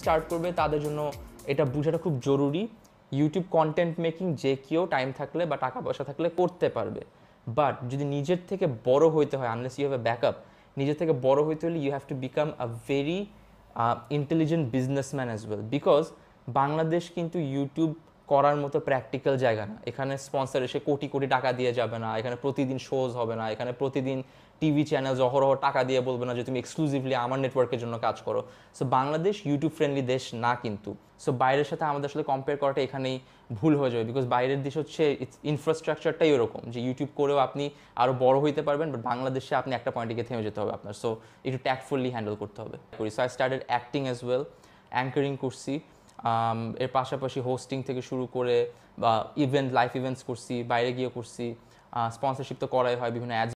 Start করবে, তাদের জন্য এটা বোঝাটা খুব জরুরি। ইউটিউব কন্টেন্ট মেকিং যে কেউ টাইম থাকলে বা টাকা পয়সা থাকলে করতে পারবে। বাট যদি নিজের থেকে বড় হইতে হয় unless you have a backup নিজের থেকে বড় হইতে হলে you have to become a very intelligent businessman as well because Bangladesh কিন্তু ইউটিউব করার মতো প্র্যাকটিক্যাল জায়গা না। এখানে স্পন্সর এসে কোটি কোটি টাকা দিয়ে যাবে না, এখানে প্রতিদিন শোজ হবে না, এখানে প্রতিদিন টিভি চ্যানেল অহরহ টাকা দিয়ে বলবে না যে তুমি এক্সক্লুসিভলি আমার নেটওয়ার্কের জন্য কাজ করো। সো বাংলাদেশ ইউটিউব ফ্রেন্ডলি দেশ না কিন্তু। সো বাইরের সাথে আমাদের সাথে কম্পেয়ার করাটা এখানেই ভুল হয়ে যাবে বিকজ বাইরের দেশ হচ্ছে ইনফ্রাস্ট্রাকচারটাই ওরকম যে ইউটিউব করেও আপনি আরও বড় হইতে পারবেন বাট বাংলাদেশে আপনি একটা পয়েন্টে গিয়ে থেমে যেতে হবে আপনার। সো একটু ট্যাক্টফুলি হ্যান্ডেল করতে হবে। So I started acting as well anchoring করছি এর পাশাপাশি হোস্টিং থেকে শুরু করে বা ইভেন্ট লাইফ ইভেন্টস করছি, বাইরে গিয়ে করছি স্পন্সরশিপ তো করাই হয় বিভিন্ন অ্যাডস